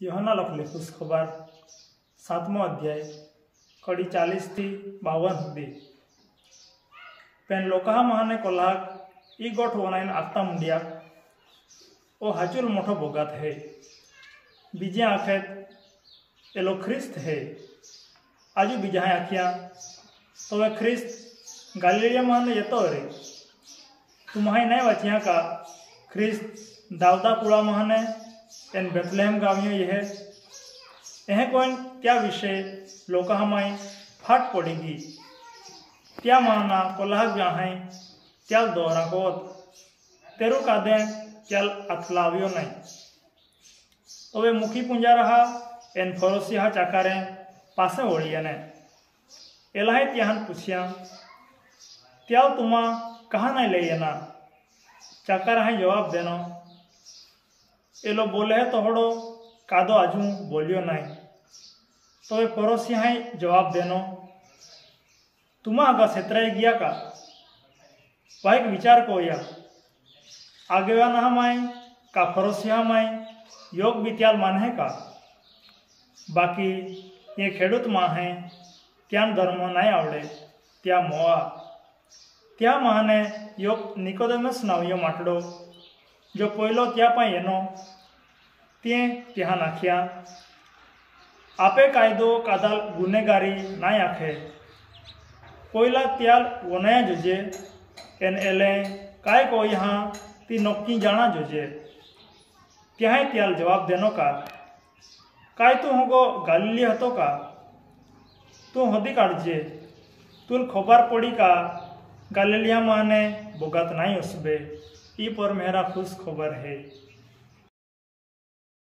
योहना लखले खुश खबर सातमो अध्याय कड़ी चालीस थी बावन हुदी पेन लोकाहा महाने कोलाक ई गोठ वनाइन आत्ता मुंडिया ओ हाचुल मोठो बोगात है बीजे आखेत एलो ख्रिस्त है आजू बीजा आखिया तो वे ख्रिस्त गालिलिया महाने येतो रे तुम्हारी नहीं वचिया का ख्रिस्त दावदा पुड़ा महाने एन बेथलेहम गावियों यह यह कोई क्या विषय? लोका हमारी फाट पड़ेगी। क्या माना कोलाह ब्याहें त्याल दोहरा कोत तेरु का दे त्याल अथलावियो नहीं। तो वे मुखी पुंजा रहा, एन फरोसी हा चाकारे पासे ओढ़िया ने। एलाहे त्याहन पुछिया, त्याल तुमा कहाँ नहीं ले ना चाकर है जवाब देनो है तो हड़ो कादो आजू बोलियो नहीं तो पड़ोसी हैं जवाब देनो तुमा आगा सेतरा गया का वाइक विचार को या आगे वा ना माए का पड़ोसी माए योग बित्याल मान है का बाकी ये खेडूत माँ है क्या धर्म नहीं आवड़े त्या मोआ त्या महाने योग निकोदेमस नावियो माटडो जो पयलो त्या पाय येनो ते त्या नाखिया आपे कायदो कादाल गुन्हेगारी नाय आखे। पयला त्याल वनया जोजे। एन एले काय को यहाँ ती नक्की जाना जोजे। त्याय त्याल जवाब देनो का काय तू होगो गालिली हतो का तू हदी काढजे तुल खबर पड़ी का गालिलिया माने बोगात नहीं उसबे। ई पर मेरा खुश खबर है।